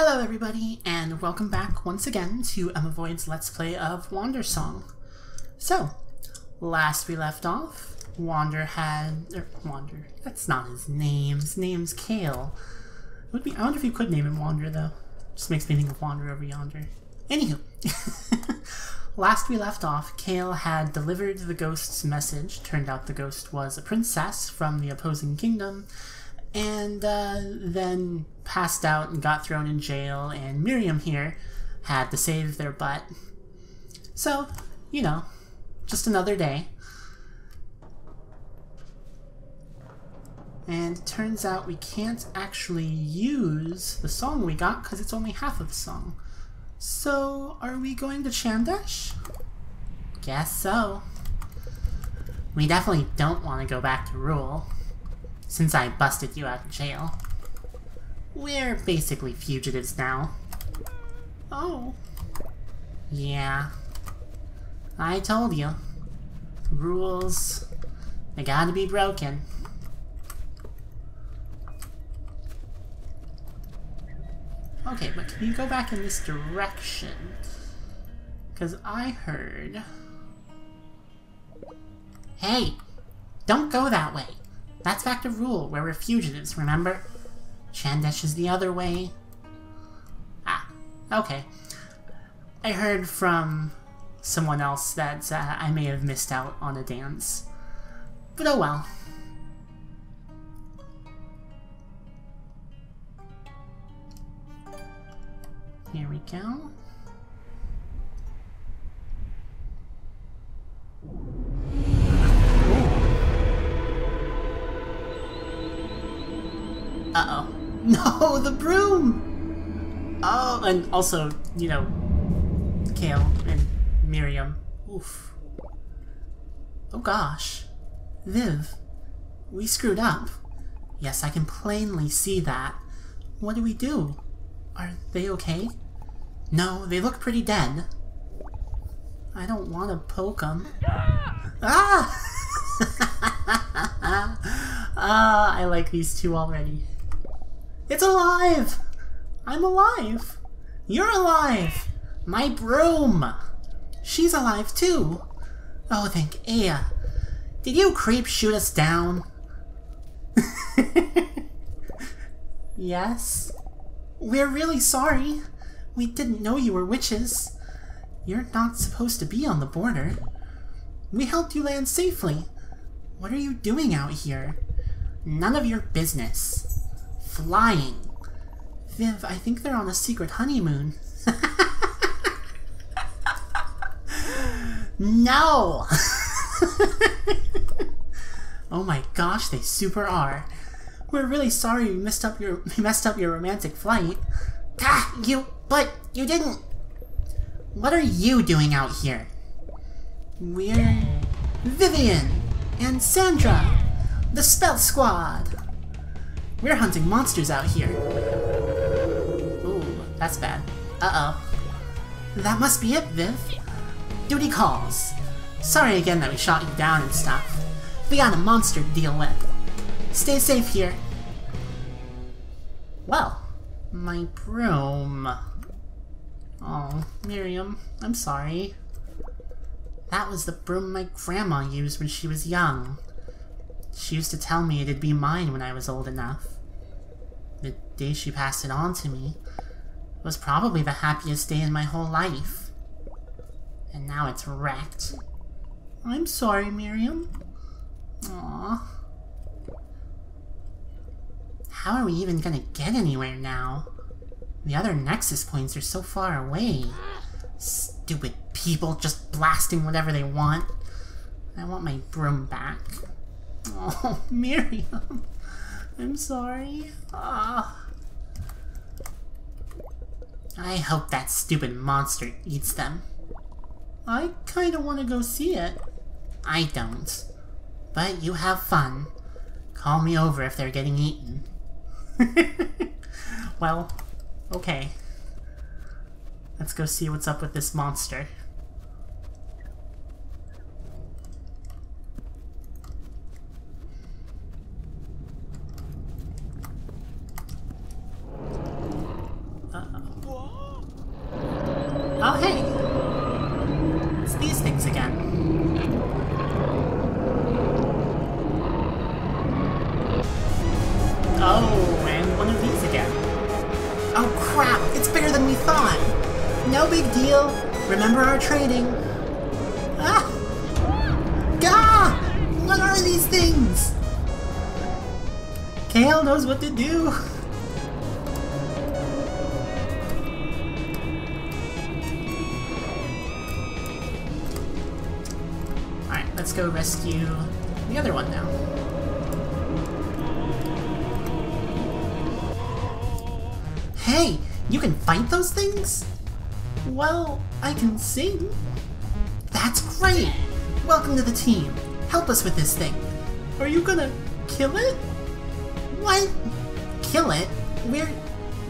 Hello everybody, and welcome back once again to Emma Void's Let's Play of Wandersong. So, last we left off, Wander had... Er, Wander, that's not his name, his name's Kale. It would be, I wonder if you could name him Wander though. Just makes me think of Wander over yonder. Anywho, last we left off, Kale had delivered the ghost's message. Turned out the ghost was a princess from the opposing kingdom, and uh, then passed out and got thrown in jail, and Miriam here had to save their butt. So, you know, just another day. And it turns out we can't actually use the song we got because it's only half of the song. So, are we going to Chandesh? Guess so. We definitely don't want to go back to Rule since I busted you out of jail. We're basically fugitives now. Oh. Yeah. I told you. Rules, they gotta be broken. Okay, but can you go back in this direction? Because I heard... Hey! Don't go that way! That's back to Rule, where we're fugitives, remember? Chandesh is the other way. Ah, okay. I heard from someone else that uh, I may have missed out on a dance. But oh well. Here we go. Uh-oh. No, the broom! Oh, and also, you know, Kale and Miriam. Oof. Oh gosh. Viv, we screwed up. Yes, I can plainly see that. What do we do? Are they okay? No, they look pretty dead. I don't want to poke them. Ah! ah, I like these two already. It's alive! I'm alive! You're alive! My broom! She's alive too! Oh, thank Ea. Did you creep shoot us down? yes? We're really sorry. We didn't know you were witches. You're not supposed to be on the border. We helped you land safely. What are you doing out here? None of your business flying. Viv, I think they're on a secret honeymoon. no! oh my gosh, they super are. We're really sorry we messed up your we messed up your romantic flight. Ah, you but you didn't. What are you doing out here? We're Vivian and Sandra, the Spell Squad. We're hunting monsters out here. Ooh, that's bad. Uh-oh. That must be it, Viv. Duty calls. Sorry again that we shot you down and stuff. We got a monster to deal with. Stay safe here. Well, my broom. Oh, Miriam, I'm sorry. That was the broom my grandma used when she was young. She used to tell me it'd be mine when I was old enough. The day she passed it on to me was probably the happiest day in my whole life. And now it's wrecked. I'm sorry, Miriam. Aww. How are we even gonna get anywhere now? The other Nexus points are so far away. Stupid people just blasting whatever they want. I want my broom back. Oh, Miriam. I'm sorry. Ah. I hope that stupid monster eats them. I kinda wanna go see it. I don't. But you have fun. Call me over if they're getting eaten. well, okay. Let's go see what's up with this monster. What to do. Alright, let's go rescue the other one now. Hey, you can fight those things? Well, I can sing. That's great! Welcome to the team. Help us with this thing. Are you gonna kill it? What? Kill it? We're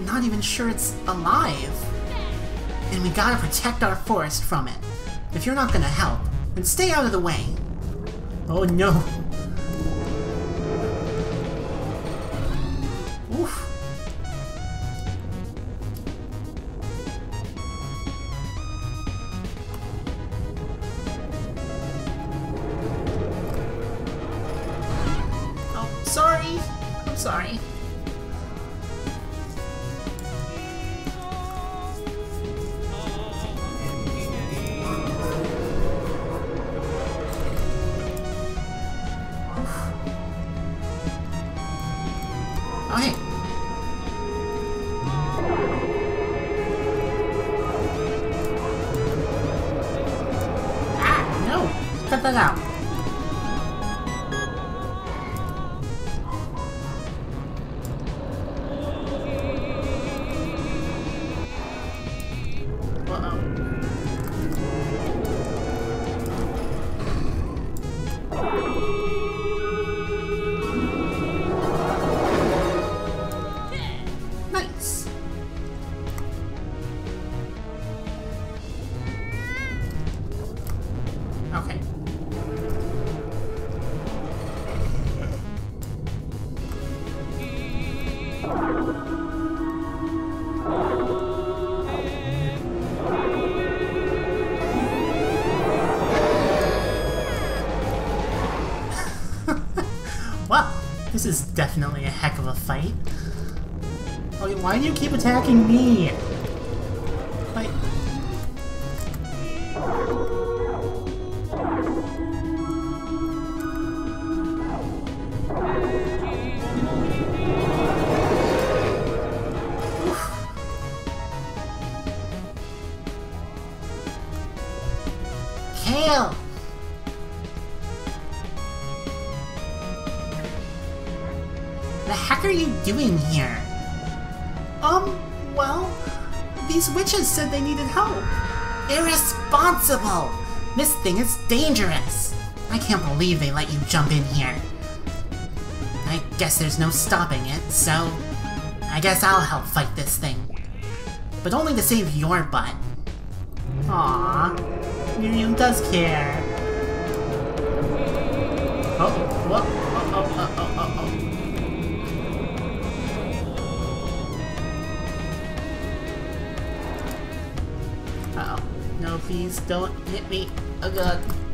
not even sure it's alive. And we gotta protect our forest from it. If you're not gonna help, then stay out of the way. Oh no. This is definitely a heck of a fight. Why do you keep attacking me? Doing here? Um, well, these witches said they needed help. Irresponsible! This thing is dangerous! I can't believe they let you jump in here. I guess there's no stopping it, so I guess I'll help fight this thing. But only to save your butt. Aww, Miriam does care. Oh, what? Please don't hit me. Oh.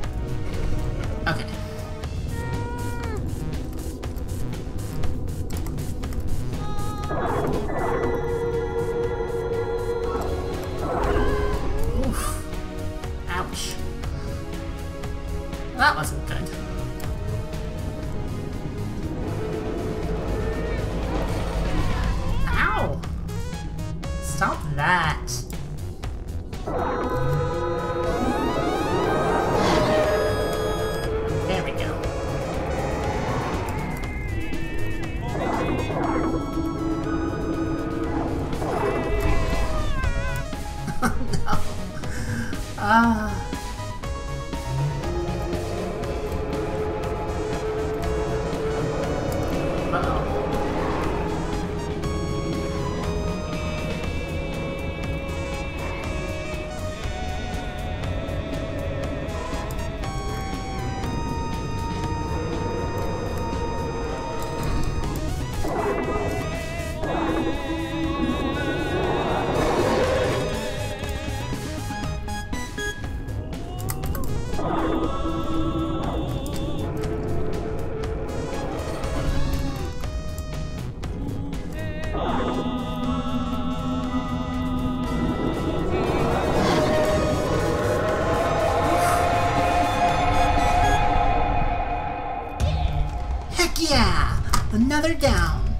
Another down.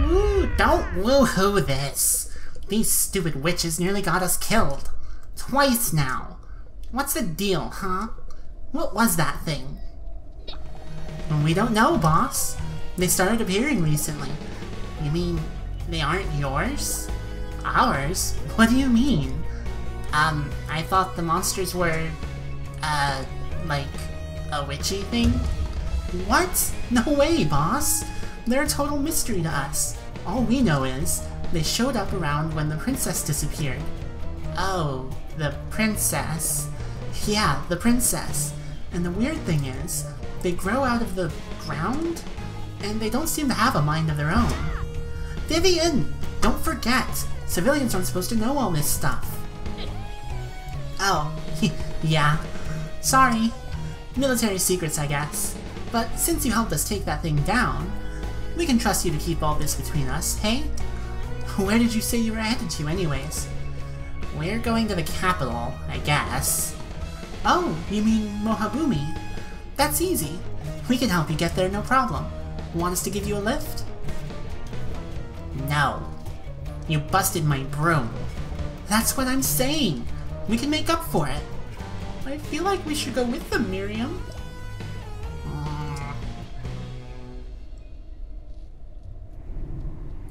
Ooh, don't woo-hoo this. These stupid witches nearly got us killed. Twice now. What's the deal, huh? What was that thing? We don't know, boss. They started appearing recently. You mean they aren't yours? Ours? What do you mean? Um, I thought the monsters were, uh, like, a witchy thing? What? No way, boss! They're a total mystery to us. All we know is, they showed up around when the princess disappeared. Oh, the princess. Yeah, the princess. And the weird thing is, they grow out of the ground, and they don't seem to have a mind of their own. Vivian! Don't forget! Civilians aren't supposed to know all this stuff. Oh, yeah. Sorry. Military secrets, I guess. But since you helped us take that thing down, we can trust you to keep all this between us, hey? Where did you say you were headed to, anyways? We're going to the capital, I guess. Oh, you mean Mohabumi? That's easy. We can help you get there no problem. Want us to give you a lift? No. You busted my broom. That's what I'm saying. We can make up for it. I feel like we should go with them, Miriam.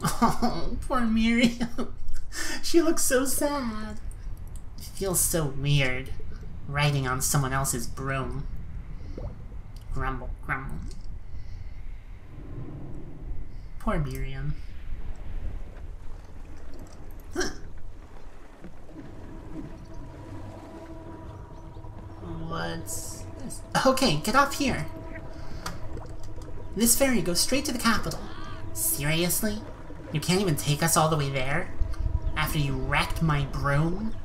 Oh, poor Miriam. she looks so sad. It feels so weird, riding on someone else's broom. Grumble, grumble. Poor Miriam. Huh. What's this? Okay, get off here. This ferry goes straight to the capital. Seriously? You can't even take us all the way there? After you wrecked my broom?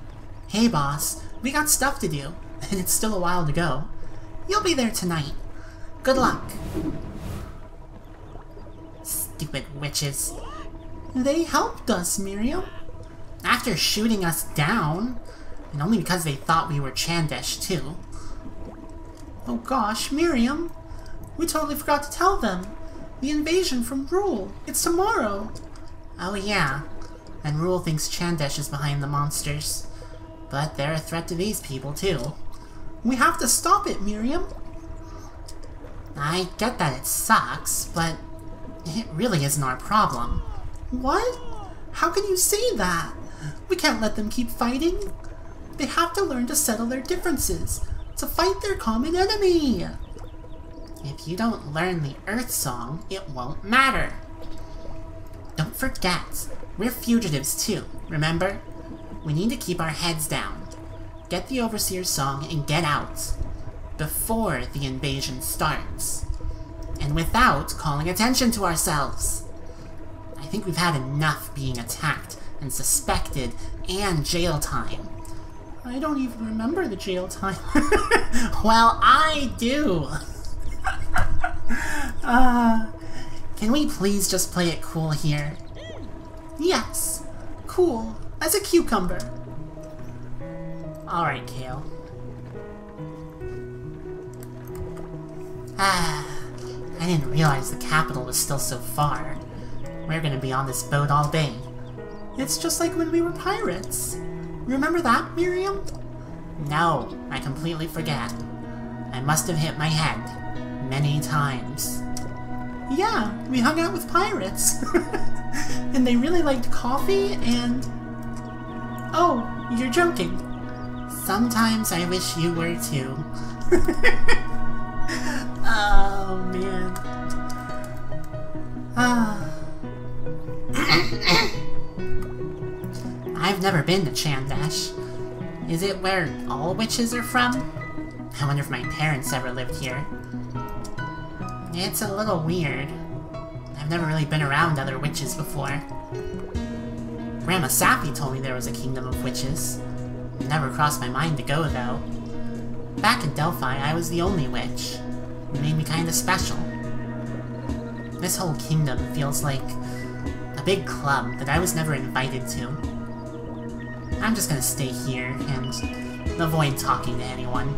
Hey boss, we got stuff to do, and it's still a while to go. You'll be there tonight. Good luck. Stupid witches. They helped us, Miriam. After shooting us down, and only because they thought we were Chandesh, too. Oh gosh, Miriam! We totally forgot to tell them. The invasion from Rule. It's tomorrow. Oh yeah. And Rule thinks Chandesh is behind the monsters. But they're a threat to these people, too. We have to stop it, Miriam. I get that it sucks, but it really isn't our problem. What? How can you say that? We can't let them keep fighting. They have to learn to settle their differences, to fight their common enemy. If you don't learn the Earth Song, it won't matter. Don't forget, we're fugitives too, remember? We need to keep our heads down. Get the Overseer's song and get out. Before the invasion starts. And without calling attention to ourselves. I think we've had enough being attacked and suspected and jail time. I don't even remember the jail time. well, I do. uh, can we please just play it cool here? Yes, cool, as a cucumber. Alright, Kale. Ah, I didn't realize the capital was still so far. We're gonna be on this boat all day. It's just like when we were pirates. Remember that, Miriam? No, I completely forget. I must have hit my head many times. Yeah, we hung out with pirates. and they really liked coffee and... Oh, you're joking. Sometimes I wish you were too. oh, man. Ah. I've never been to Chandesh. Is it where all witches are from? I wonder if my parents ever lived here. It's a little weird. I've never really been around other witches before. Grandma Sappy told me there was a kingdom of witches. It never crossed my mind to go, though. Back in Delphi, I was the only witch. It made me kinda special. This whole kingdom feels like a big club that I was never invited to. I'm just gonna stay here and avoid talking to anyone.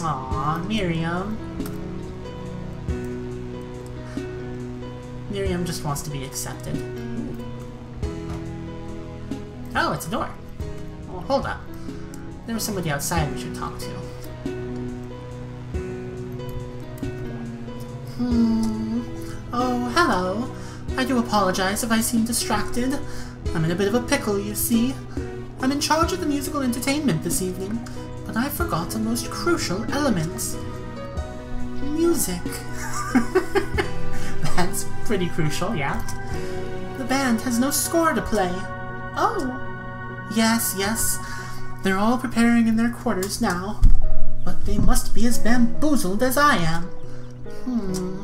Aw, Miriam. Miriam just wants to be accepted. Oh, it's a door. Well, hold up. There's somebody outside we should talk to. Hmm. Oh, hello. I do apologize if I seem distracted. I'm in a bit of a pickle, you see. I'm in charge of the musical entertainment this evening, but I forgot a most crucial element. Music. That's pretty crucial, yeah. The band has no score to play. Oh. Yes, yes. They're all preparing in their quarters now. But they must be as bamboozled as I am. Hmm.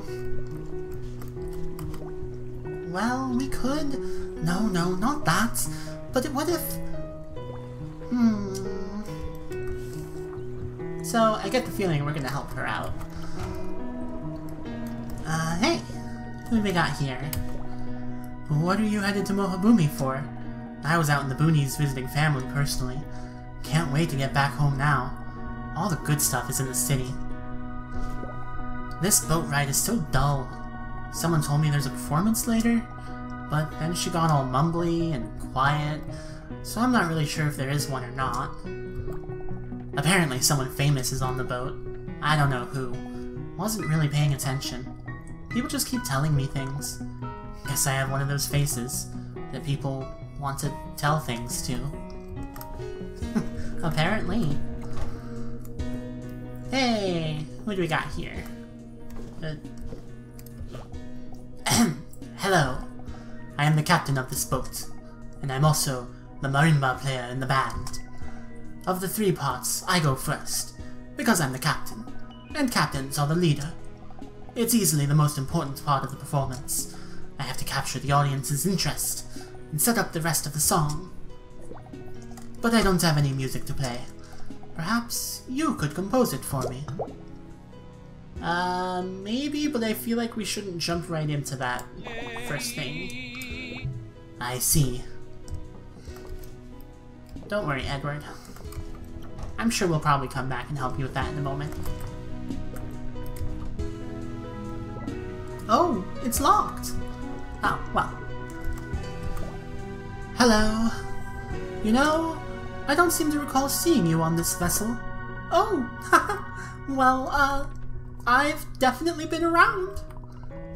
Well, we could. No, no, not that. But what if. Hmm. So, I get the feeling we're gonna help her out. Who we got here? What are you headed to Mohabumi for? I was out in the boonies visiting family personally. Can't wait to get back home now. All the good stuff is in the city. This boat ride is so dull. Someone told me there's a performance later, but then she got all mumbly and quiet, so I'm not really sure if there is one or not. Apparently someone famous is on the boat. I don't know who. Wasn't really paying attention. People just keep telling me things. Guess I have one of those faces that people want to tell things to. Apparently. Hey, what do we got here? Uh, Hello. I am the captain of this boat, and I'm also the marimba player in the band. Of the three parts, I go first, because I'm the captain, and captains are the leader. It's easily the most important part of the performance. I have to capture the audience's interest, and set up the rest of the song. But I don't have any music to play. Perhaps you could compose it for me. Uh, maybe, but I feel like we shouldn't jump right into that first thing. I see. Don't worry, Edward. I'm sure we'll probably come back and help you with that in a moment. Oh, it's locked! Oh, well. Hello. You know, I don't seem to recall seeing you on this vessel. Oh, well, uh, I've definitely been around.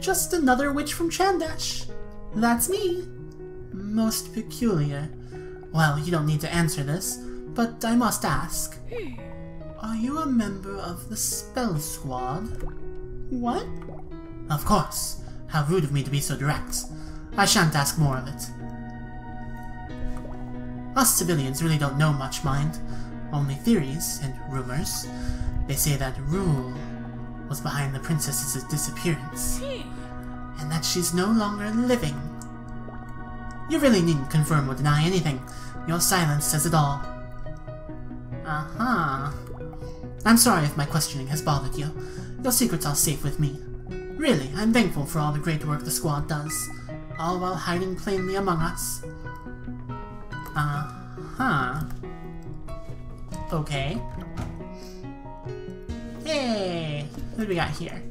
Just another witch from Chandesh. That's me. Most peculiar. Well, you don't need to answer this, but I must ask. Are you a member of the Spell Squad? What? Of course. How rude of me to be so direct. I shan't ask more of it. Us civilians really don't know much, mind. Only theories and rumors. They say that Rule was behind the princess's disappearance, and that she's no longer living. You really needn't confirm or deny anything. Your silence says it all. Uh-huh. I'm sorry if my questioning has bothered you. Your secrets are safe with me. Really, I'm thankful for all the great work the squad does, all while hiding plainly among us. Uh-huh. Okay. Hey, what do we got here?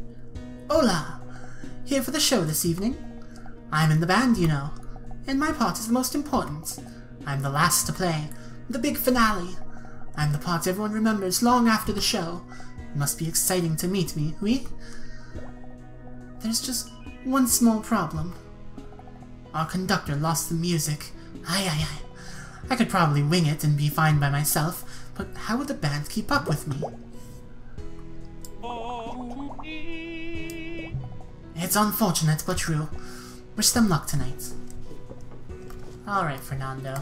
Hola! Here for the show this evening. I'm in the band, you know, and my part is the most important. I'm the last to play, the big finale. I'm the part everyone remembers long after the show. It must be exciting to meet me, oui? There's just one small problem. Our conductor lost the music. Aye, aye, aye. I could probably wing it and be fine by myself, but how would the band keep up with me? It's unfortunate, but true. Wish them luck tonight. Alright, Fernando.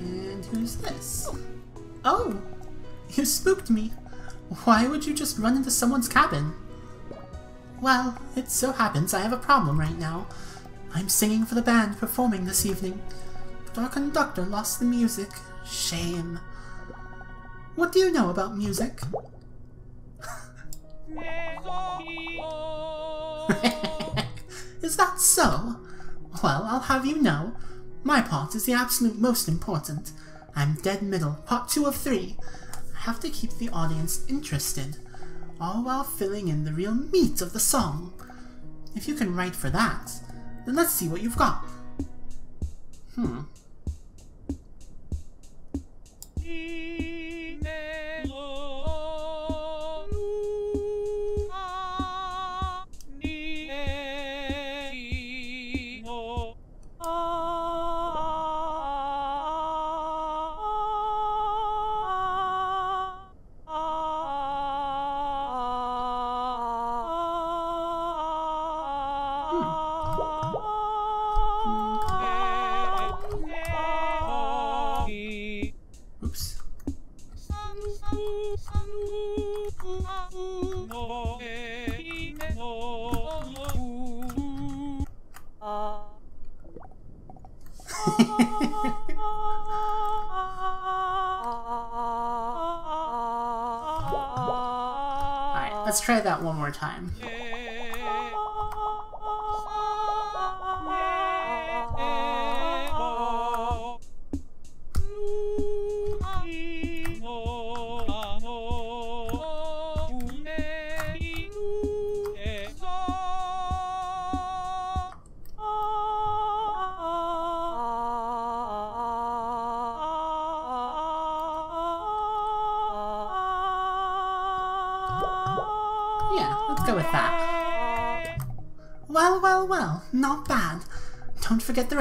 And who's this? Oh! You spooked me! Why would you just run into someone's cabin? Well, it so happens I have a problem right now. I'm singing for the band performing this evening, but our conductor lost the music. Shame. What do you know about music? is that so? Well, I'll have you know, my part is the absolute most important. I'm dead middle, part two of three. Have to keep the audience interested, all while filling in the real meat of the song. If you can write for that, then let's see what you've got. Hmm. Time.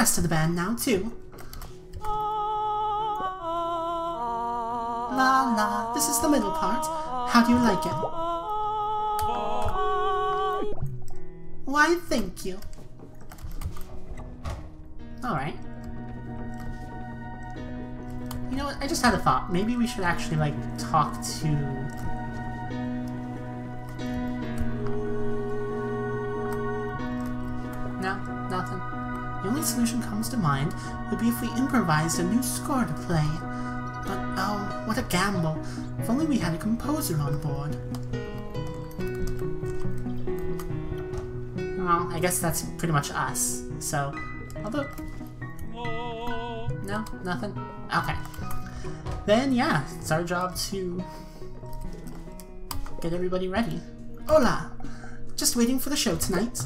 Rest of the band now, too. La la, this is the middle part. How do you like it? Why, thank you. Alright. You know what, I just had a thought. Maybe we should actually, like, talk to... comes to mind would be if we improvised a new score to play. But oh, what a gamble. If only we had a composer on board. Well, I guess that's pretty much us. So, although... No? Nothing? Okay. Then yeah, it's our job to get everybody ready. Hola! Just waiting for the show tonight.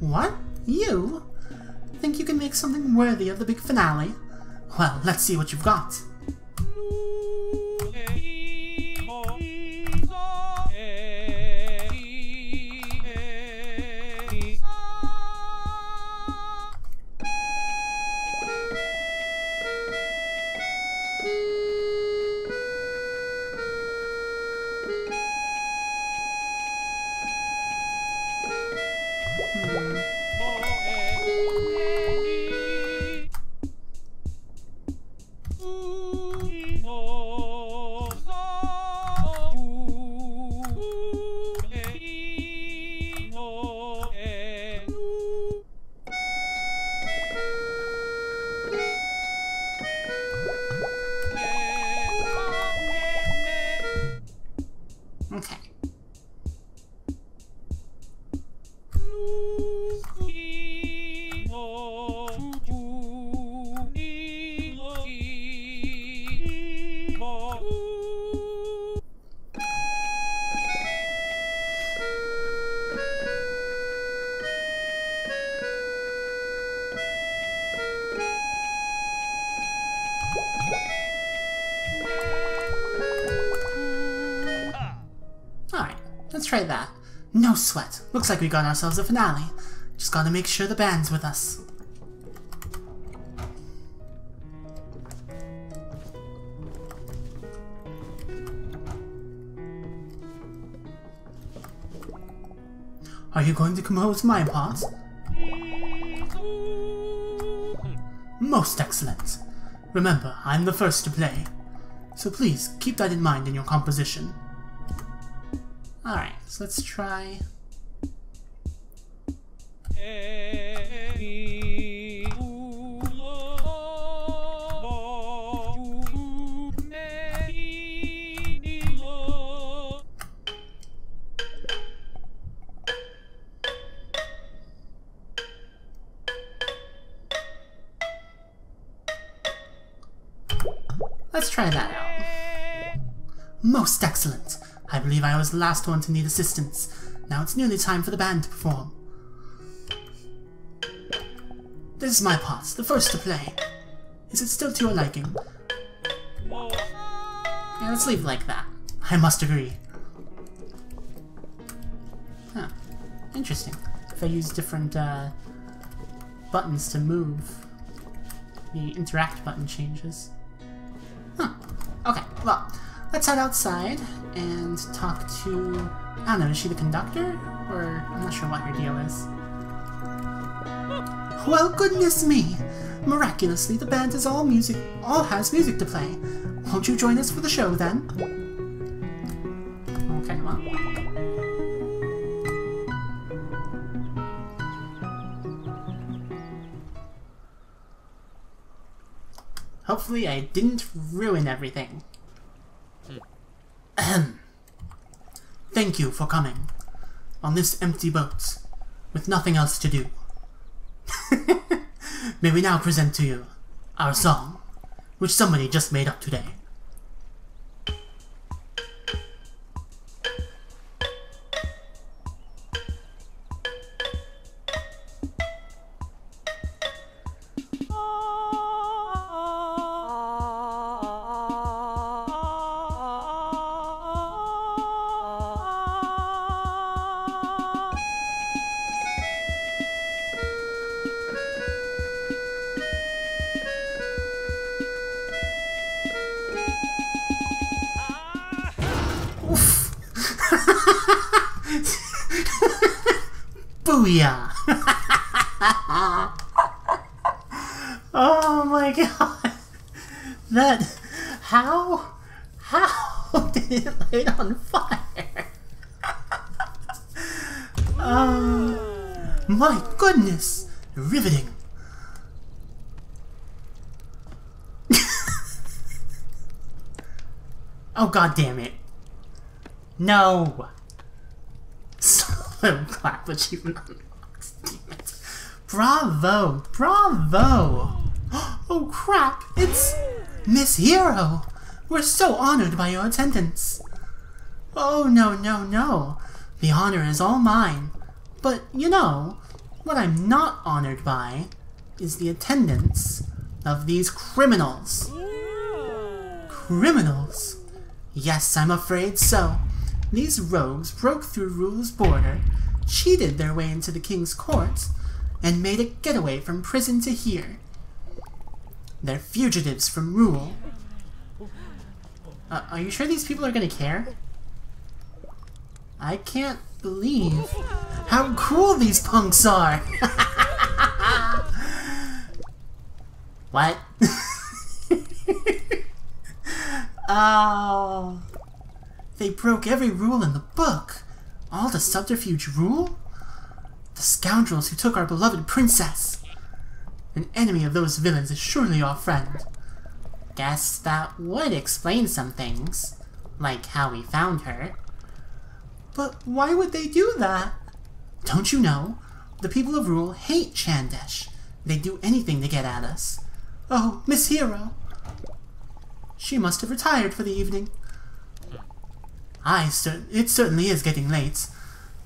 What? You? Think you can make something worthy of the big finale? Well, let's see what you've got. Looks like we got ourselves a finale. Just gotta make sure the band's with us. Are you going to compose my part? Most excellent. Remember, I'm the first to play. So please, keep that in mind in your composition. Alright, so let's try... Let's try that out. Most excellent. I believe I was the last one to need assistance. Now it's nearly time for the band to perform. This is my part, the first to play. Is it still to your liking? Yeah, let's leave it like that. I must agree. Huh. Interesting. If I use different uh, buttons to move, the interact button changes. Huh. Okay, well, let's head outside and talk to... I don't know, is she the conductor? Or I'm not sure what her deal is. Well, goodness me! Miraculously, the band is all music, all has music to play. Won't you join us for the show then? Okay, well. Hopefully I didn't ruin everything. Ahem. Thank you for coming. On this empty boat, with nothing else to do. May we now present to you our song, which somebody just made up today. God damn it. No! So clap achievement unlocked. Bravo! Bravo! Oh crap! It's Miss Hero! We're so honored by your attendance. Oh no, no, no. The honor is all mine. But, you know, what I'm not honored by is the attendance of these criminals. Criminals? Yes, I'm afraid so. These rogues broke through Rule's border, cheated their way into the king's court, and made a getaway from prison to here. They're fugitives from Rule. Uh, are you sure these people are gonna care? I can't believe how cool these punks are! what? Oh... They broke every rule in the book. All the subterfuge rule? The scoundrels who took our beloved princess. An enemy of those villains is surely our friend. Guess that would explain some things, like how we found her. But why would they do that? Don't you know? The people of Rule hate Chandesh. They'd do anything to get at us. Oh, Miss Hero! She must have retired for the evening. I cer it certainly is getting late.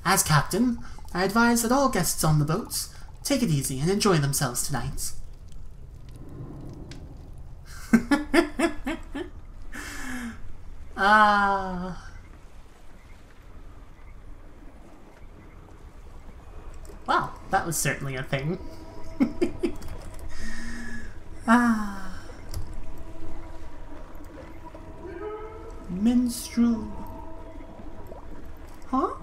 As captain, I advise that all guests on the boats take it easy and enjoy themselves tonight. Ah. Wow, that was certainly a thing. ah. Minstrel. Huh?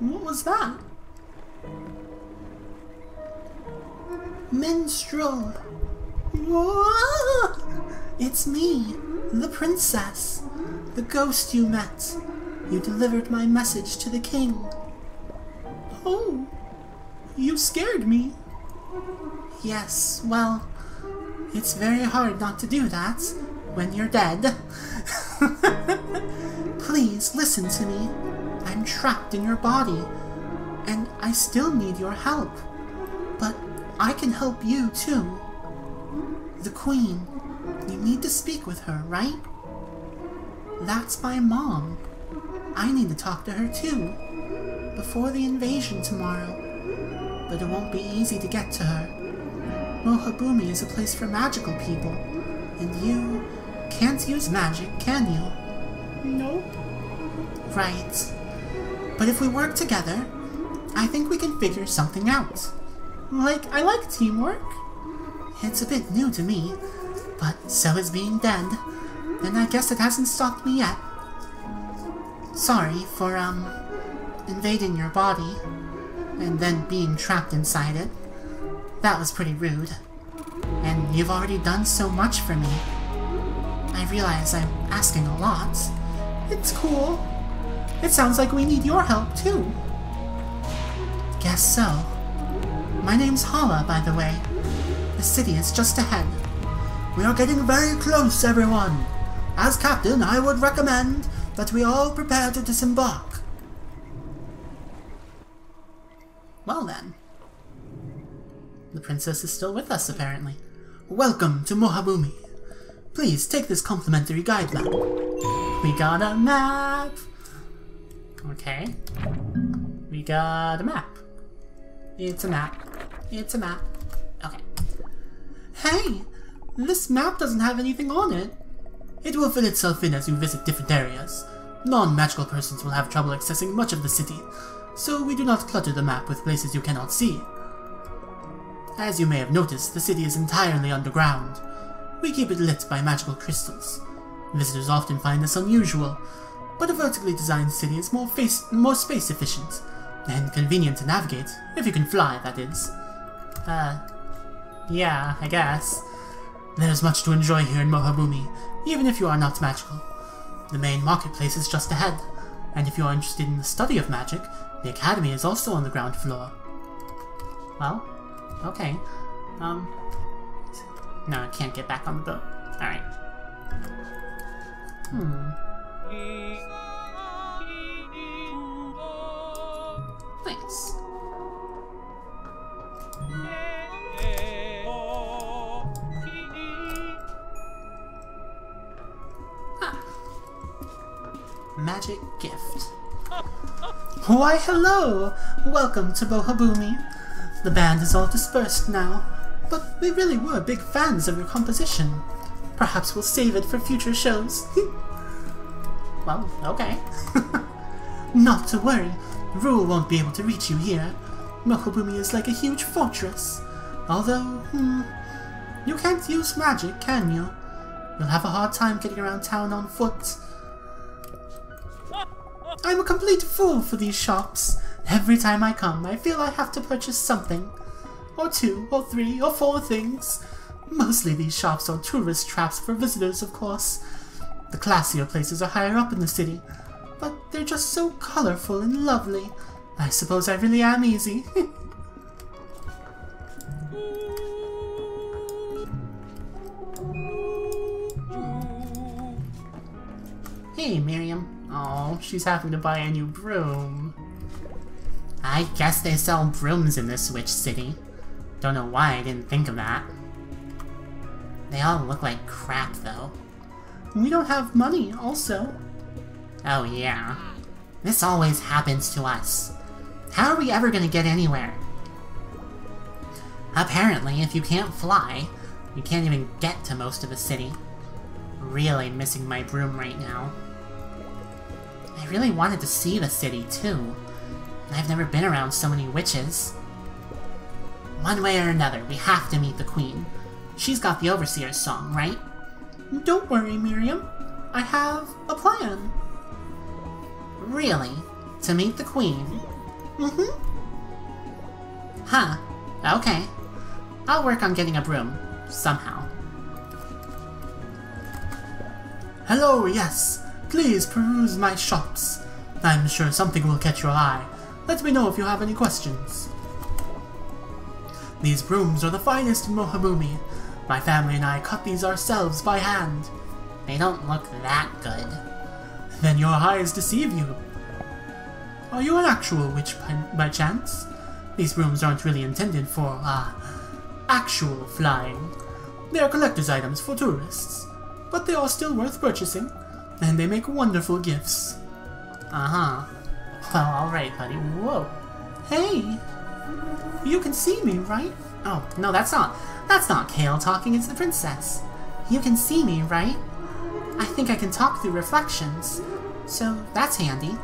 What was that? Minstrel! It's me, the princess, the ghost you met. You delivered my message to the king. Oh, you scared me. Yes, well, it's very hard not to do that when you're dead. Please listen to me. I'm trapped in your body, and I still need your help. But I can help you too. The Queen, You need to speak with her, right? That's my mom. I need to talk to her too. Before the invasion tomorrow. But it won't be easy to get to her. Mohabumi is a place for magical people. And you can't use magic, can you? Nope. Right. But if we work together, I think we can figure something out. Like, I like teamwork. It's a bit new to me, but so is being dead. And I guess it hasn't stopped me yet. Sorry for, um, invading your body, and then being trapped inside it. That was pretty rude. And you've already done so much for me. I realize I'm asking a lot. It's cool. It sounds like we need your help, too. Guess so. My name's Hala, by the way. The city is just ahead. We are getting very close, everyone. As captain, I would recommend that we all prepare to disembark. Well then. The princess is still with us, apparently. Welcome to Mohabumi. Please take this complimentary guide map. We got a map! Okay. We got a map. It's a map. It's a map. Okay. Hey! This map doesn't have anything on it. It will fill itself in as you visit different areas. Non-magical persons will have trouble accessing much of the city, so we do not clutter the map with places you cannot see. As you may have noticed, the city is entirely underground. We keep it lit by magical crystals. Visitors often find this unusual, but a vertically designed city is more, face more space efficient, and convenient to navigate, if you can fly, that is. Uh, yeah, I guess. There's much to enjoy here in Mohabumi, even if you are not magical. The main marketplace is just ahead, and if you are interested in the study of magic, the academy is also on the ground floor. Well, okay. Um, no, I can't get back on the boat. Alright. Hmm. Thanks. Ah. Magic gift. Why, hello! Welcome to Mohabumi. The band is all dispersed now, but we really were big fans of your composition. Perhaps we'll save it for future shows. well, okay. Not to worry, Rule won't be able to reach you here. Mohabumi is like a huge fortress. Although, hmm, you can't use magic, can you? You'll have a hard time getting around town on foot. I'm a complete fool for these shops. Every time I come, I feel I have to purchase something. Or two, or three, or four things. Mostly these shops are tourist traps for visitors, of course. The classier places are higher up in the city, but they're just so colorful and lovely. I suppose I really am easy. hey, Miriam. Oh, she's having to buy a new broom. I guess they sell brooms in this witch city. Don't know why I didn't think of that. They all look like crap, though. We don't have money, also. Oh yeah. This always happens to us. How are we ever gonna get anywhere? Apparently, if you can't fly, you can't even get to most of the city. Really missing my broom right now. I really wanted to see the city, too. I've never been around so many witches. One way or another, we have to meet the queen. She's got the Overseer's song, right? Don't worry, Miriam. I have a plan. Really? To meet the queen? Mm-hmm. Huh. Okay. I'll work on getting a broom. Somehow. Hello, yes. Please peruse my shops. I'm sure something will catch your eye. Let me know if you have any questions. These brooms are the finest in Mohabumi. My family and I cut these ourselves by hand. They don't look that good. Then your eyes deceive you. Are you an actual witch by chance? These brooms aren't really intended for, uh, actual flying. They are collector's items for tourists, but they are still worth purchasing, and they make wonderful gifts. Uh-huh. Well, alright, buddy. Whoa. Hey, you can see me, right? Oh, no, that's not... That's not Kale talking, it's the princess. You can see me, right? I think I can talk through reflections, so that's handy.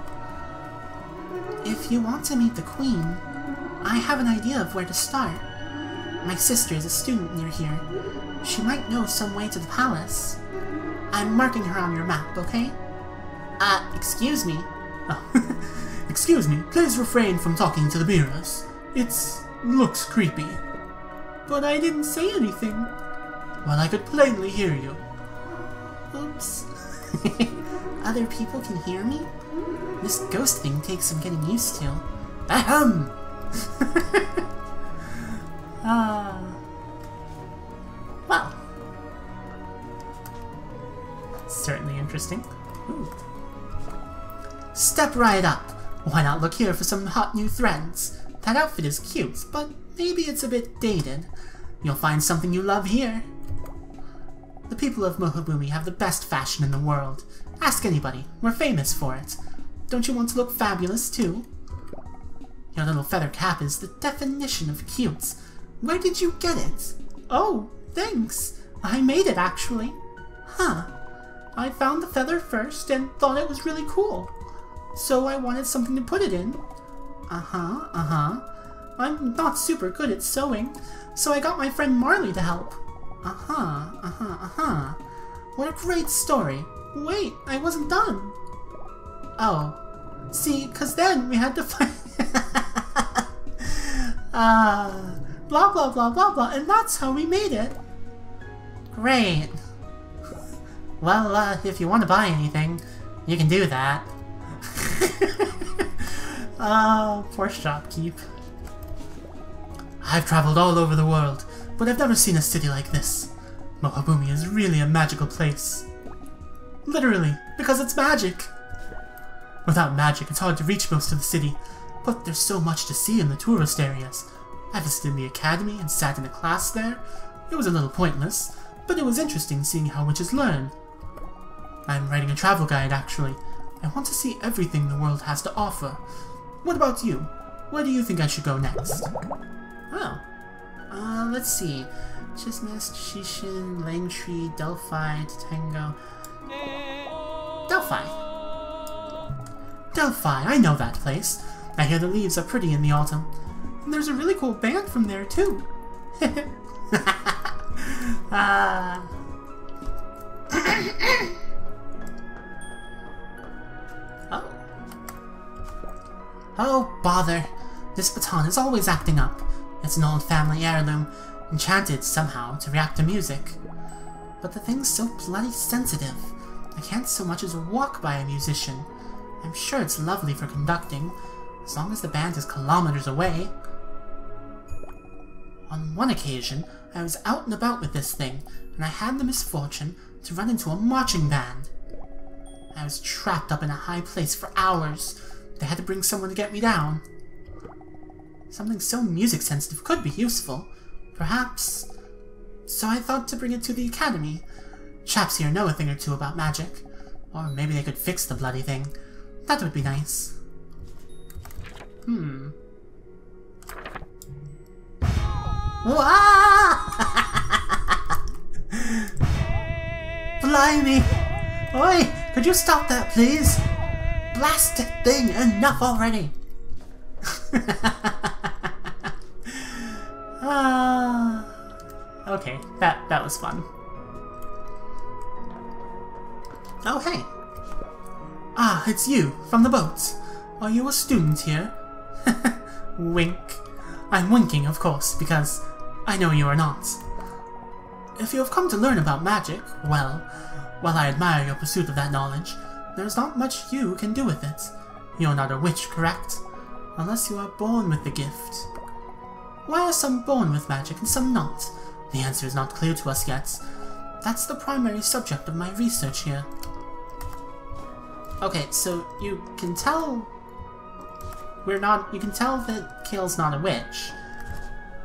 If you want to meet the queen, I have an idea of where to start. My sister is a student near here. She might know some way to the palace. I'm marking her on your map, okay? Uh, excuse me. Oh. Excuse me, please refrain from talking to the mirrors. It's... looks creepy. But I didn't say anything. Well, I could plainly hear you. Oops. Other people can hear me? This ghost thing takes some getting used to. Ahem! Ah. well. Certainly interesting. Ooh. Step right up. Why not look here for some hot new threads? That outfit is cute, but maybe it's a bit dated. You'll find something you love here. The people of Mohabumi have the best fashion in the world. Ask anybody. We're famous for it. Don't you want to look fabulous, too? Your little feather cap is the definition of cute. Where did you get it? Oh, thanks. I made it, actually. Huh. I found the feather first and thought it was really cool. So I wanted something to put it in. Uh-huh, uh-huh. I'm not super good at sewing, so I got my friend Marley to help. Uh-huh, uh-huh, uh-huh. What a great story. Wait, I wasn't done. Oh. See, cause then we had to find... Uh, blah blah blah blah blah, and that's how we made it. Great. Well, uh, if you want to buy anything, you can do that. Oh, poor shopkeep. I've traveled all over the world, but I've never seen a city like this. Mohabumi is really a magical place. Literally, because it's magic. Without magic, it's hard to reach most of the city, but there's so much to see in the tourist areas. I visited the academy and sat in a class there. It was a little pointless, but it was interesting seeing how witches learn. I'm writing a travel guide, actually. I want to see everything the world has to offer. What about you? Where do you think I should go next? Oh. Uh, let's see. Chisnest, Shishin, Langtree, Delphi, Tango. Delphi. Delphi, I know that place. I hear the leaves are pretty in the autumn. And there's a really cool band from there, too. Ah. oh. Oh, bother. This baton is always acting up. It's an old family heirloom, enchanted somehow to react to music. But the thing's so bloody sensitive. I can't so much as walk by a musician. I'm sure it's lovely for conducting, as long as the band is kilometers away. On one occasion, I was out and about with this thing, and I had the misfortune to run into a marching band. I was trapped up in a high place for hours. They had to bring someone to get me down. Something so music sensitive could be useful. Perhaps. So I thought to bring it to the academy. Chaps here know a thing or two about magic. Or maybe they could fix the bloody thing. That would be nice. Hmm. Blimey! Oi! Could you stop that, please? Blasted thing! Enough already! ah. Okay, that that was fun. Oh hey. Ah, it's you from the boat. Are you a student here? Wink. I'm winking, of course, because I know you are not. If you have come to learn about magic, well, while I admire your pursuit of that knowledge, there's not much you can do with it. You're not a witch, correct? Unless you are born with the gift. Why are some born with magic and some not? The answer is not clear to us yet. That's the primary subject of my research here. Okay, so you can tell we're not you can tell that Kale's not a witch,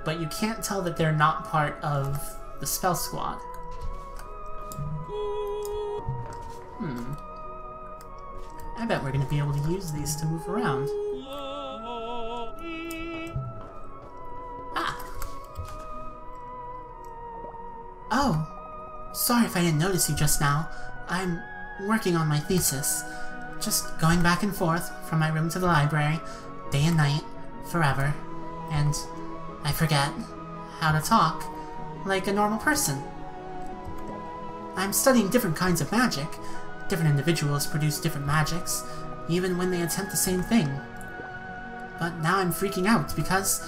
but you can't tell that they're not part of the spell squad. Hmm. I bet we're gonna be able to use these to move around. Ah! Oh! Sorry if I didn't notice you just now. I'm working on my thesis. Just going back and forth from my room to the library, day and night, forever. And I forget how to talk like a normal person. I'm studying different kinds of magic. Different individuals produce different magics, even when they attempt the same thing. But now I'm freaking out because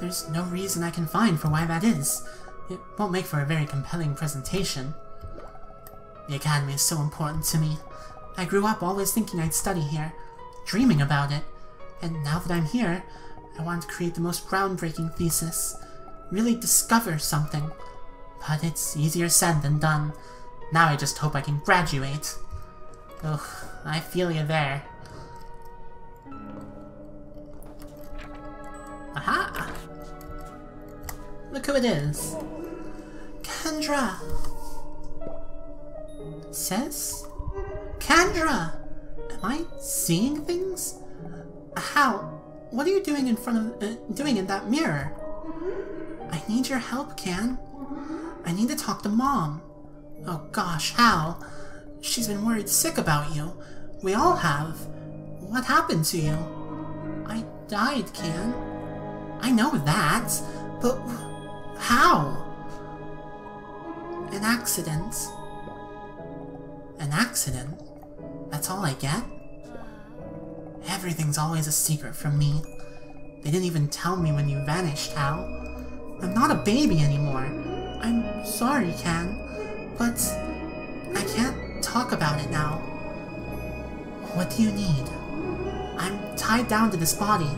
there's no reason I can find for why that is. It won't make for a very compelling presentation. The Academy is so important to me. I grew up always thinking I'd study here, dreaming about it, and now that I'm here, I want to create the most groundbreaking thesis. Really discover something. But it's easier said than done. Now I just hope I can graduate. Ugh, I feel you there. Aha! Look who it is. Kendra! Says? Kendra! Am I seeing things? How? What are you doing in front of- uh, doing in that mirror? I need your help, Can. I need to talk to Mom. Oh gosh, Hal. She's been worried sick about you. We all have. What happened to you? I died, Can. I know that, but how? An accident. An accident? That's all I get? Everything's always a secret from me. They didn't even tell me when you vanished, Hal. I'm not a baby anymore. I'm sorry, Can, but I can't talk about it now. What do you need? I'm tied down to this body.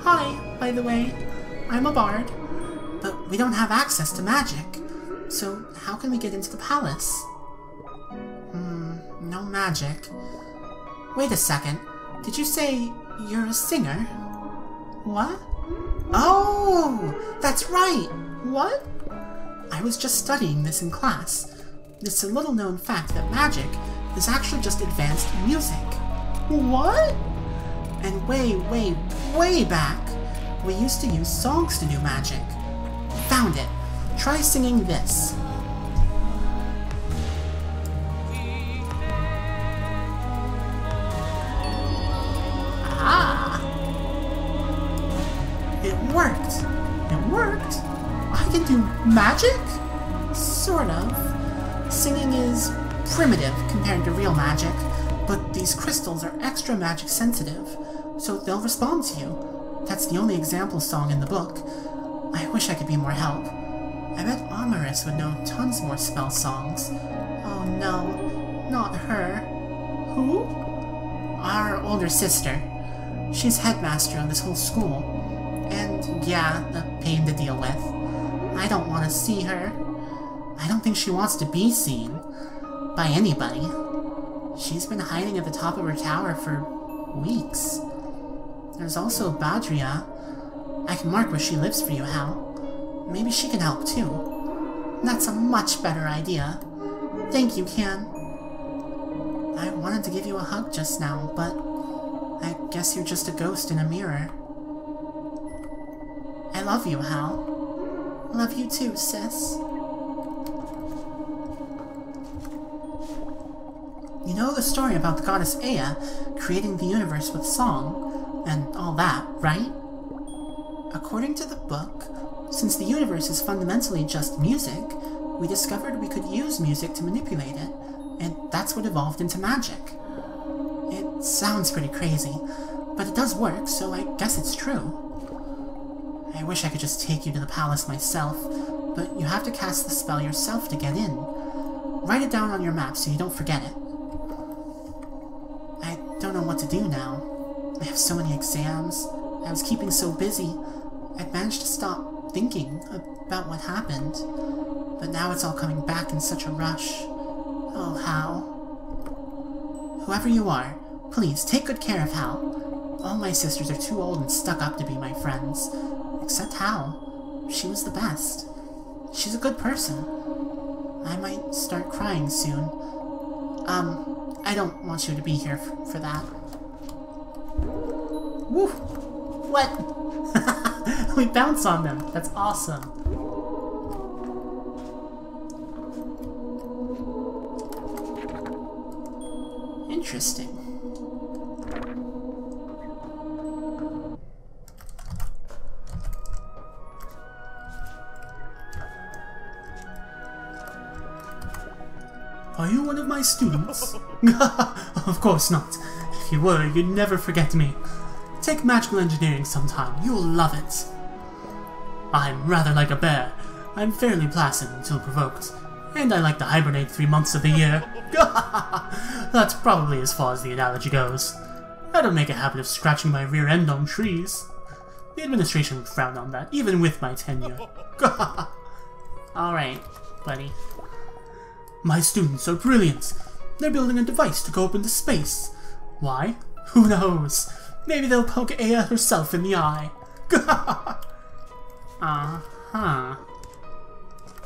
Hi, by the way. I'm a bard. But we don't have access to magic. So how can we get into the palace? Hmm, no magic. Wait a second. Did you say you're a singer? What? Oh, that's right. What? I was just studying this in class. It's a little known fact that magic is actually just advanced music. What? And way, way, way back, we used to use songs to do magic. Found it. Try singing this. Ah! It worked. It worked. I can do magic? Sort of. Singing is primitive compared to real magic, but these crystals are extra magic sensitive, so they'll respond to you. That's the only example song in the book. I wish I could be more help. I bet Amaris would know tons more spell songs. Oh no, not her. Who? Our older sister. She's headmaster of this whole school. And yeah, a pain to deal with. I don't want to see her. I don't think she wants to be seen. By anybody. She's been hiding at the top of her tower for weeks. There's also Badria. I can mark where she lives for you, Hal. Maybe she can help too. That's a much better idea. Thank you, Can. I wanted to give you a hug just now, but I guess you're just a ghost in a mirror. I love you, Hal. Love you too, sis. You know the story about the goddess Eya creating the universe with song and all that, right? According to the book, since the universe is fundamentally just music, we discovered we could use music to manipulate it, and that's what evolved into magic. It sounds pretty crazy, but it does work, so I guess it's true. I wish I could just take you to the palace myself, but you have to cast the spell yourself to get in. Write it down on your map so you don't forget it. I don't know what to do now. I have so many exams. I was keeping so busy. I'd managed to stop thinking about what happened. But now it's all coming back in such a rush. Oh, Hal. Whoever you are, please take good care of Hal. All my sisters are too old and stuck up to be my friends. Except Hal. She was the best. She's a good person. I might start crying soon. Um, I don't want you to be here for that. Woo! What? we bounce on them. That's awesome. Interesting. One of my students? of course not. If you were, you'd never forget me. Take magical engineering sometime. You'll love it. I'm rather like a bear. I'm fairly placid until provoked. And I like to hibernate three months of the year. That's probably as far as the analogy goes. I don't make a habit of scratching my rear end on trees. The administration would frown on that, even with my tenure. Alright, buddy. My students are brilliant. They're building a device to go up into space. Why? Who knows? Maybe they'll poke Eya herself in the eye. uh-huh.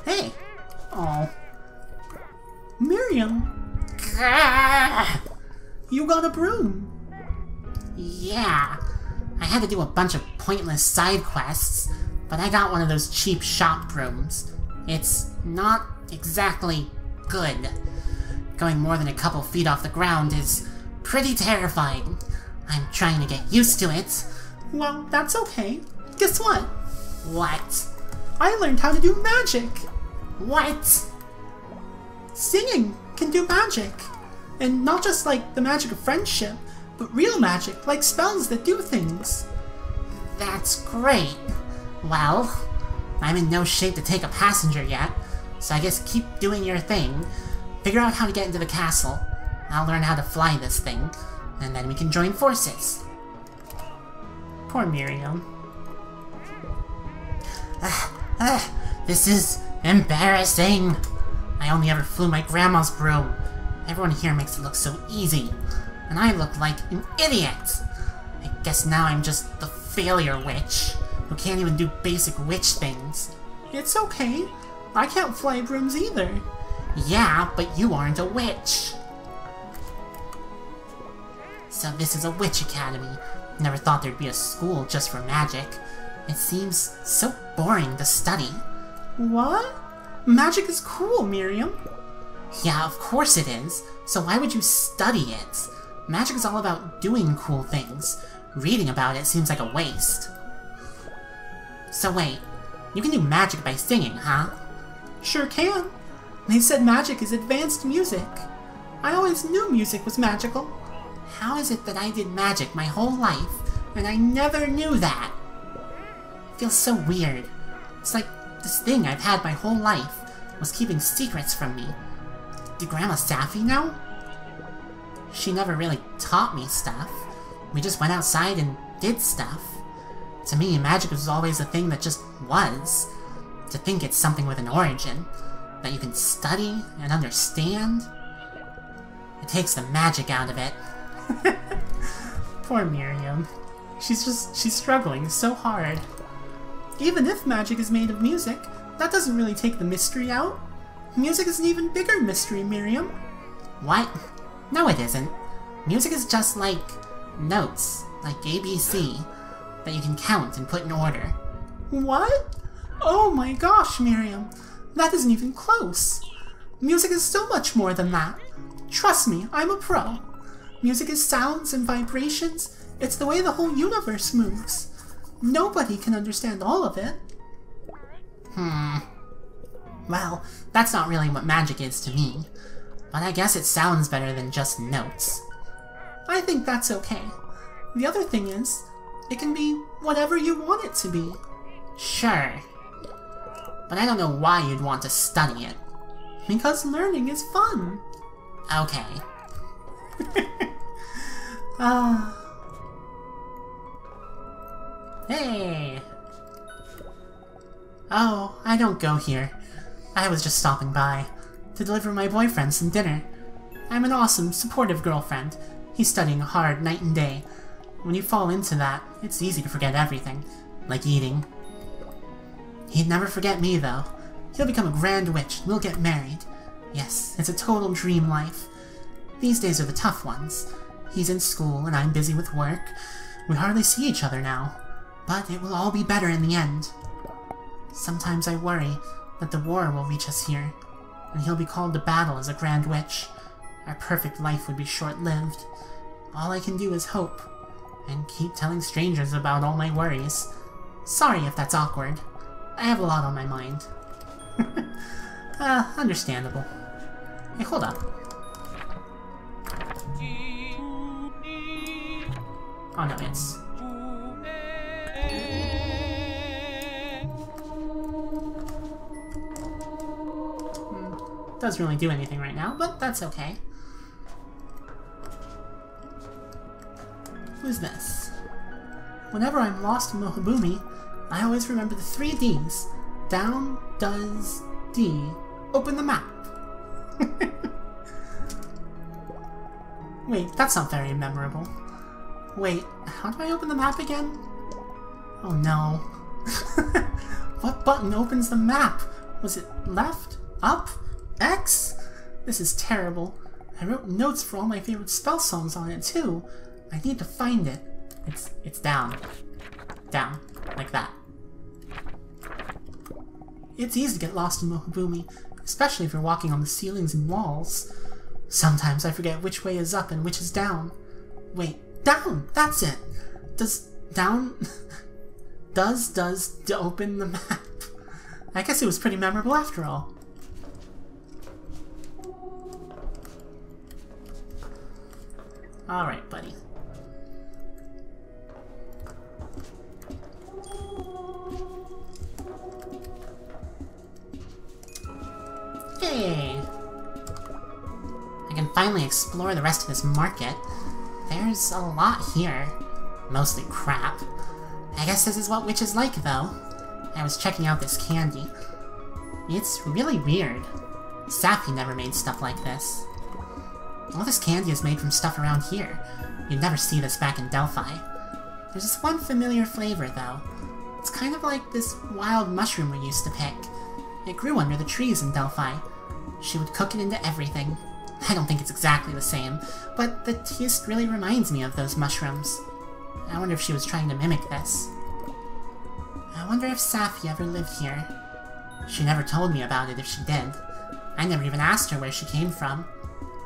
Hey! Oh. Miriam! You got a broom! Yeah, I had to do a bunch of pointless side quests, but I got one of those cheap shop brooms. It's not exactly good. Going more than a couple feet off the ground is pretty terrifying. I'm trying to get used to it. Well, that's okay. Guess what? What? I learned how to do magic! What? Singing can do magic. And not just like the magic of friendship, but real magic, like spells that do things. That's great. Well, I'm in no shape to take a passenger yet, so I guess keep doing your thing. Figure out how to get into the castle. I'll learn how to fly this thing, and then we can join forces. Poor Miriam. Ugh, this is embarrassing. I only ever flew my grandma's broom. Everyone here makes it look so easy, and I look like an idiot. I guess now I'm just the failure witch, who can't even do basic witch things. It's okay. I can't fly brooms either. Yeah, but you aren't a witch. So this is a witch academy. Never thought there'd be a school just for magic. It seems so boring to study. What? Magic is cool, Miriam. Yeah, of course it is. So why would you study it? Magic is all about doing cool things. Reading about it seems like a waste. So wait, you can do magic by singing, huh? Sure can. They said magic is advanced music. I always knew music was magical. How is it that I did magic my whole life, and I never knew that? It feels so weird. It's like this thing I've had my whole life was keeping secrets from me. Did Grandma Safi know? She never really taught me stuff. We just went outside and did stuff. To me, magic was always a thing that just was. To think it's something with an origin, that you can study and understand. It takes the magic out of it. Poor Miriam. She's just, she's struggling so hard. Even if magic is made of music, that doesn't really take the mystery out. Music is an even bigger mystery, Miriam. What? No, it isn't. Music is just like notes, like ABC, that you can count and put in order. What? Oh my gosh, Miriam. That isn't even close. Music is so much more than that. Trust me, I'm a pro. Music is sounds and vibrations. It's the way the whole universe moves. Nobody can understand all of it. Hmm. Well, that's not really what magic is to me. But I guess it sounds better than just notes. I think that's okay. The other thing is, it can be whatever you want it to be. Sure. But I don't know why you'd want to study it. Because learning is fun. Okay. Ah, Hey! Oh, I don't go here. I was just stopping by to deliver my boyfriend some dinner. I'm an awesome, supportive girlfriend. He's studying hard night and day. When you fall into that, it's easy to forget everything, like eating. He'd never forget me, though. He'll become a grand witch, and we'll get married. Yes, it's a total dream life. These days are the tough ones. He's in school, and I'm busy with work. We hardly see each other now. But it will all be better in the end. Sometimes I worry that the war will reach us here, and he'll be called to battle as a Grand Witch. Our perfect life would be short-lived. All I can do is hope, and keep telling strangers about all my worries. Sorry if that's awkward. I have a lot on my mind. uh, understandable. Hey, hold up. Oh no, it's... Hmm, doesn't really do anything right now, but that's okay. Who's this? Whenever I'm lost in Mohabumi, I always remember the three D's. Down, does, D. Open the map. Wait, that's not very memorable. Wait, how do I open the map again? Oh no. what button opens the map? Was it left? Up? X? This is terrible. I wrote notes for all my favorite spell songs on it too. I need to find it. It's it's down. Down. Like that. It's easy to get lost in Mohabumi, especially if you're walking on the ceilings and walls. Sometimes I forget which way is up and which is down. Wait, down! That's it! Does down... does does to open the map. I guess it was pretty memorable after all. Alright, buddy. Hey! I can finally explore the rest of this market. There's a lot here. Mostly crap. I guess this is what witches like, though. I was checking out this candy. It's really weird. Safi never made stuff like this. All this candy is made from stuff around here. You'd never see this back in Delphi. There's this one familiar flavor, though. It's kind of like this wild mushroom we used to pick. It grew under the trees in Delphi. She would cook it into everything. I don't think it's exactly the same, but the taste really reminds me of those mushrooms. I wonder if she was trying to mimic this. I wonder if Safi ever lived here. She never told me about it if she did. I never even asked her where she came from.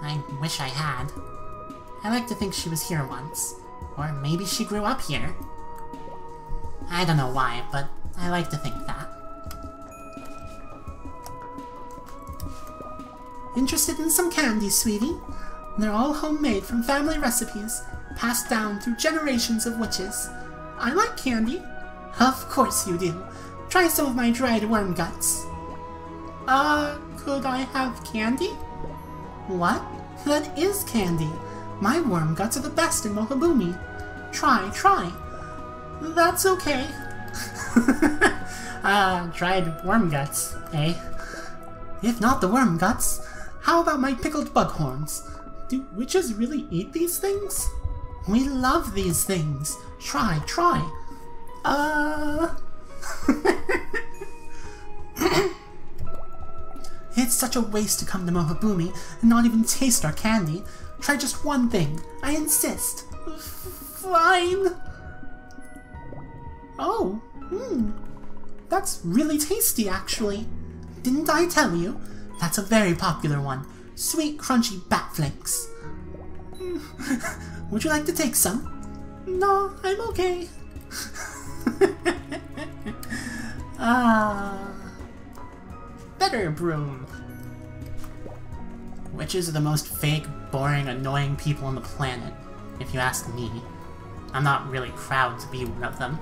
I wish I had. I like to think she was here once. Or maybe she grew up here. I don't know why, but I like to think that. Interested in some candy, sweetie? They're all homemade from family recipes, passed down through generations of witches. I like candy. Of course you do. Try some of my dried worm guts. Uh, could I have candy? What? That is candy. My worm guts are the best in Mohabumi. Try, try. That's okay. Ah, uh, dried worm guts, eh? If not the worm guts, how about my pickled bug horns? Do witches really eat these things? We love these things. Try, try. Uh... it's such a waste to come to Mohabumi and not even taste our candy. Try just one thing. I insist. Fine. Oh, hmm. That's really tasty, actually. Didn't I tell you? That's a very popular one. Sweet, crunchy bat flakes. Would you like to take some? No, I'm okay. ah. Better broom. Witches are the most fake, boring, annoying people on the planet, if you ask me. I'm not really proud to be one of them.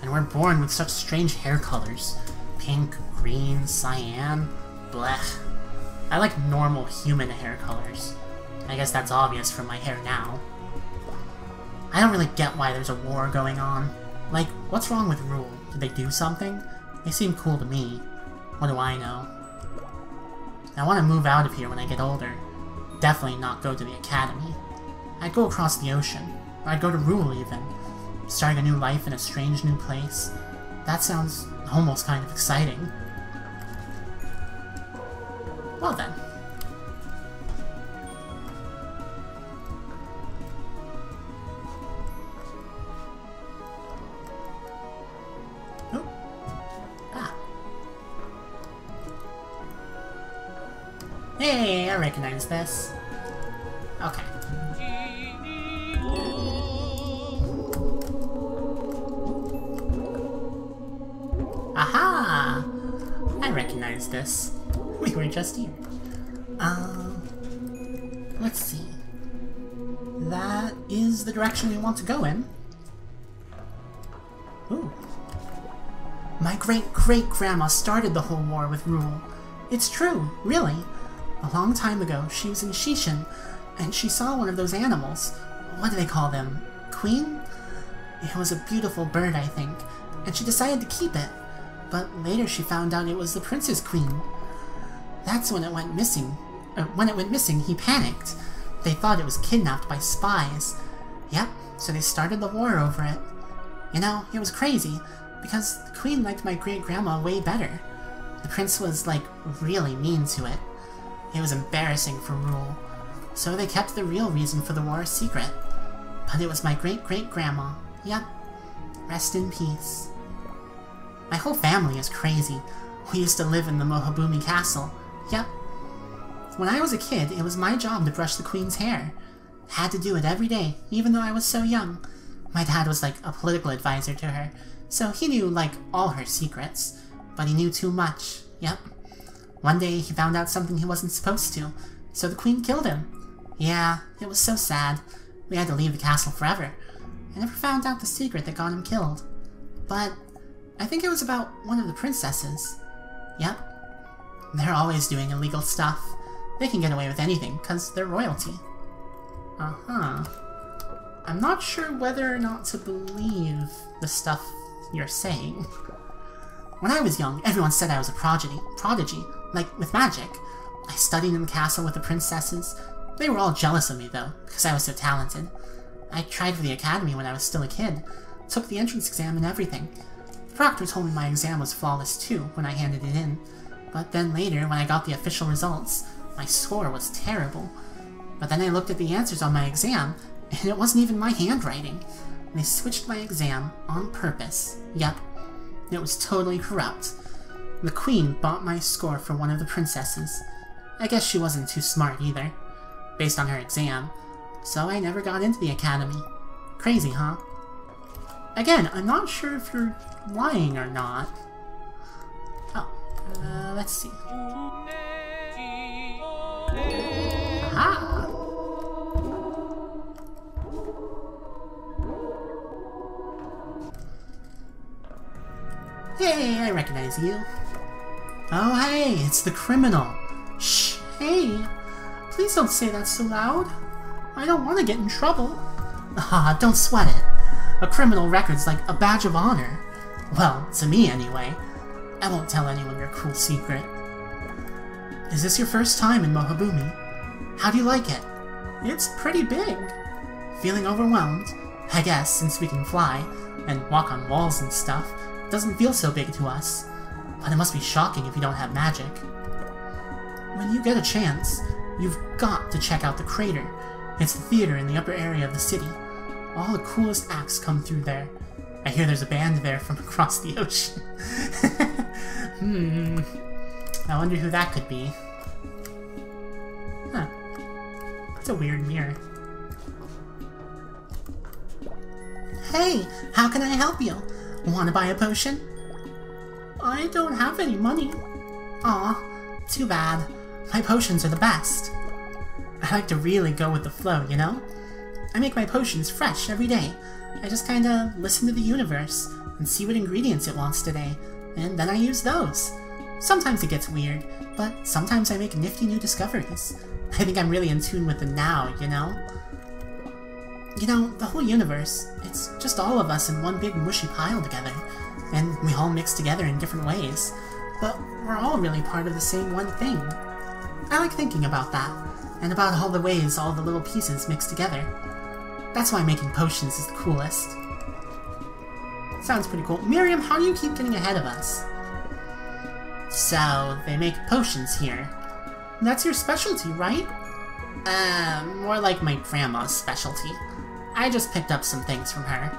And we're born with such strange hair colors. Pink, green, cyan, blech. I like normal human hair colors. I guess that's obvious from my hair now. I don't really get why there's a war going on. Like, what's wrong with Rule? Did they do something? They seem cool to me. What do I know? I want to move out of here when I get older. Definitely not go to the academy. I'd go across the ocean. Or I'd go to Rule, even. Starting a new life in a strange new place. That sounds almost kind of exciting. Well then. Oh. Ah. Hey, I recognize this. Okay. Aha! I recognize this. We were just here. Um, let's see. That is the direction we want to go in. Ooh. My great-great-grandma started the whole war with Rule. It's true, really. A long time ago, she was in Shishin, and she saw one of those animals. What do they call them? Queen? It was a beautiful bird, I think, and she decided to keep it. But later she found out it was the Princess Queen. That's when it went missing. Uh, when it went missing, he panicked. They thought it was kidnapped by spies. Yep, so they started the war over it. You know, it was crazy, because the Queen liked my great-grandma way better. The Prince was, like, really mean to it. It was embarrassing for Rule. So they kept the real reason for the war a secret. But it was my great-great-grandma. Yep. Rest in peace. My whole family is crazy. We used to live in the Mohabumi Castle. Yep. When I was a kid, it was my job to brush the Queen's hair. Had to do it every day, even though I was so young. My dad was like a political advisor to her, so he knew like all her secrets. But he knew too much. Yep. One day he found out something he wasn't supposed to, so the Queen killed him. Yeah, it was so sad. We had to leave the castle forever. I never found out the secret that got him killed. But I think it was about one of the princesses. Yep. They're always doing illegal stuff. They can get away with anything, because they're royalty. Uh-huh. I'm not sure whether or not to believe the stuff you're saying. When I was young, everyone said I was a prodigy, prodigy, like with magic. I studied in the castle with the princesses. They were all jealous of me, though, because I was so talented. I tried for the academy when I was still a kid, took the entrance exam and everything. The proctor told me my exam was flawless too when I handed it in, but then later, when I got the official results, my score was terrible. But then I looked at the answers on my exam, and it wasn't even my handwriting. They switched my exam on purpose. Yep, it was totally corrupt. The queen bought my score for one of the princesses. I guess she wasn't too smart either, based on her exam, so I never got into the academy. Crazy, huh? Again, I'm not sure if you're lying or not. Uh, let's see. Aha! Hey, I recognize you. Oh, hey, it's the criminal. Shh, hey. Please don't say that so loud. I don't want to get in trouble. Ah, don't sweat it. A criminal record's like a badge of honor. Well, to me anyway. I won't tell anyone your cool secret. Is this your first time in Mohabumi? How do you like it? It's pretty big. Feeling overwhelmed? I guess, since we can fly, and walk on walls and stuff, doesn't feel so big to us. But it must be shocking if you don't have magic. When you get a chance, you've got to check out the crater. It's the theater in the upper area of the city. All the coolest acts come through there. I hear there's a band there from across the ocean. hmm. I wonder who that could be. Huh. It's a weird mirror. Hey, how can I help you? Want to buy a potion? I don't have any money. Aw, too bad. My potions are the best. I like to really go with the flow, you know? I make my potions fresh every day. I just kinda listen to the universe and see what ingredients it wants today, and then I use those. Sometimes it gets weird, but sometimes I make nifty new discoveries. I think I'm really in tune with the now, you know? You know, the whole universe, it's just all of us in one big mushy pile together, and we all mix together in different ways, but we're all really part of the same one thing. I like thinking about that, and about all the ways all the little pieces mix together. That's why making potions is the coolest. Sounds pretty cool. Miriam, how do you keep getting ahead of us? So, they make potions here. That's your specialty, right? Uh, more like my grandma's specialty. I just picked up some things from her.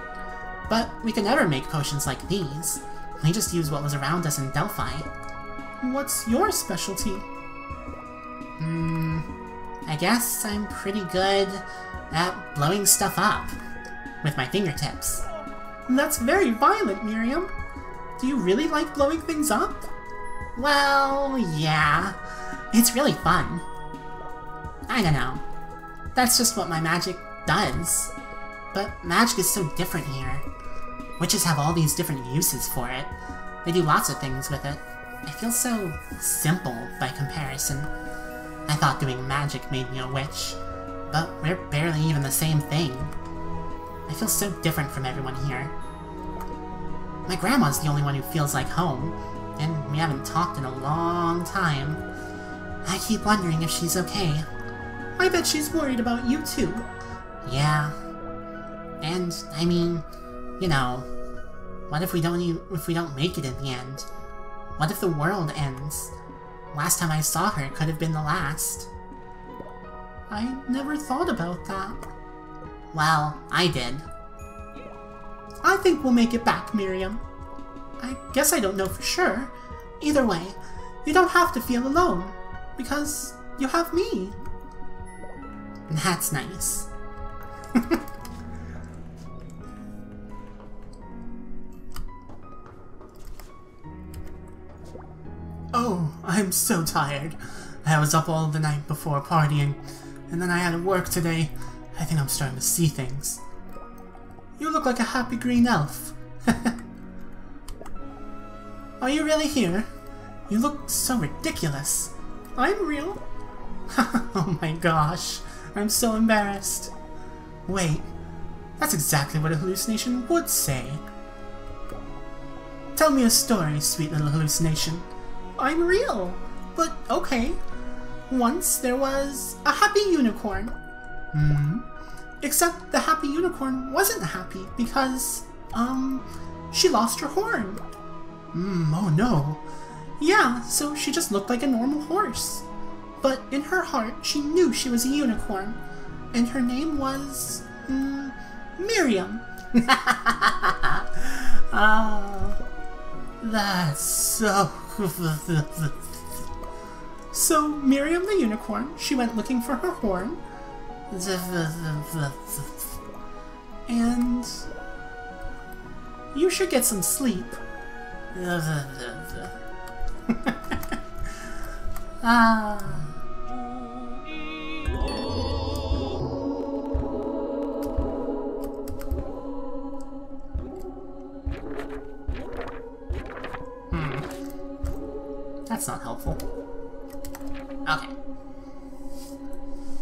But we could never make potions like these. We just use what was around us in Delphi. What's your specialty? Hmm, I guess I'm pretty good at blowing stuff up with my fingertips. That's very violent, Miriam. Do you really like blowing things up? Well, yeah. It's really fun. I don't know. That's just what my magic does. But magic is so different here. Witches have all these different uses for it. They do lots of things with it. I feel so simple by comparison. I thought doing magic made me a witch, but we're barely even the same thing. I feel so different from everyone here. My grandma's the only one who feels like home, and we haven't talked in a long time. I keep wondering if she's okay. I bet she's worried about you too. Yeah. And I mean, you know, what if we don't if we don't make it in the end? What if the world ends? Last time I saw her could have been the last. I never thought about that. Well, I did. I think we'll make it back, Miriam. I guess I don't know for sure. Either way, you don't have to feel alone, because you have me. That's nice. oh, I'm so tired. I was up all the night before partying, and then I had work today. I think I'm starting to see things. You look like a happy green elf. Are you really here? You look so ridiculous. I'm real. oh my gosh, I'm so embarrassed. Wait, that's exactly what a hallucination would say. Tell me a story, sweet little hallucination. I'm real, but okay. Once there was a happy unicorn. Hmm. Except the happy unicorn wasn't happy because, um, she lost her horn. Hmm, oh no. Yeah, so she just looked like a normal horse. But in her heart, she knew she was a unicorn. And her name was. Mm, Miriam. Ah. that's so. so, Miriam the unicorn, she went looking for her horn. And. You should get some sleep. ah. That's not helpful. Okay.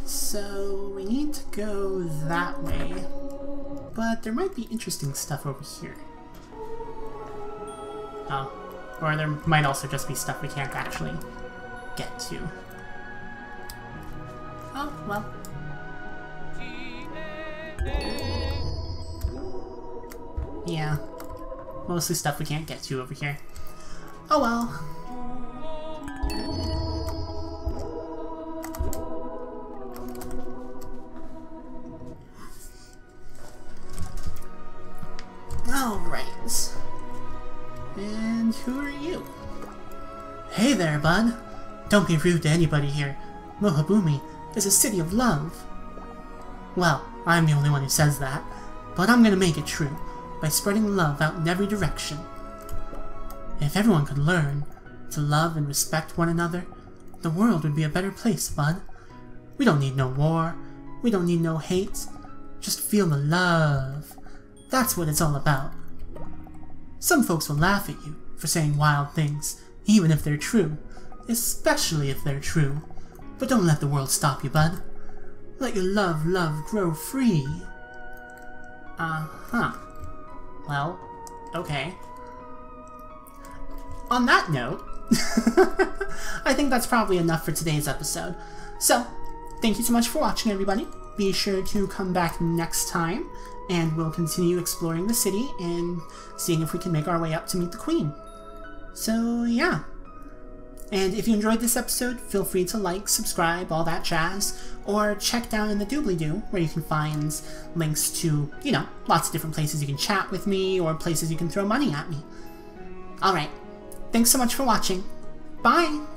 So, we need to go that way. But there might be interesting stuff over here. Oh. Or there might also just be stuff we can't actually get to. Oh, well. Yeah. Mostly stuff we can't get to over here. Oh well. There, bud. Don't be rude to anybody here. Mohabumi is a city of love. Well, I'm the only one who says that, but I'm gonna make it true by spreading love out in every direction. If everyone could learn to love and respect one another, the world would be a better place, bud. We don't need no war. We don't need no hate. Just feel the love. That's what it's all about. Some folks will laugh at you for saying wild things, even if they're true, especially if they're true. But don't let the world stop you, bud. Let your love, love grow free. Uh-huh. Well, okay. On that note, I think that's probably enough for today's episode. So, thank you so much for watching, everybody. Be sure to come back next time, and we'll continue exploring the city and seeing if we can make our way up to meet the Queen. So, yeah. And if you enjoyed this episode, feel free to like, subscribe, all that jazz, or check down in the doobly doo where you can find links to, you know, lots of different places you can chat with me or places you can throw money at me. Alright, thanks so much for watching. Bye!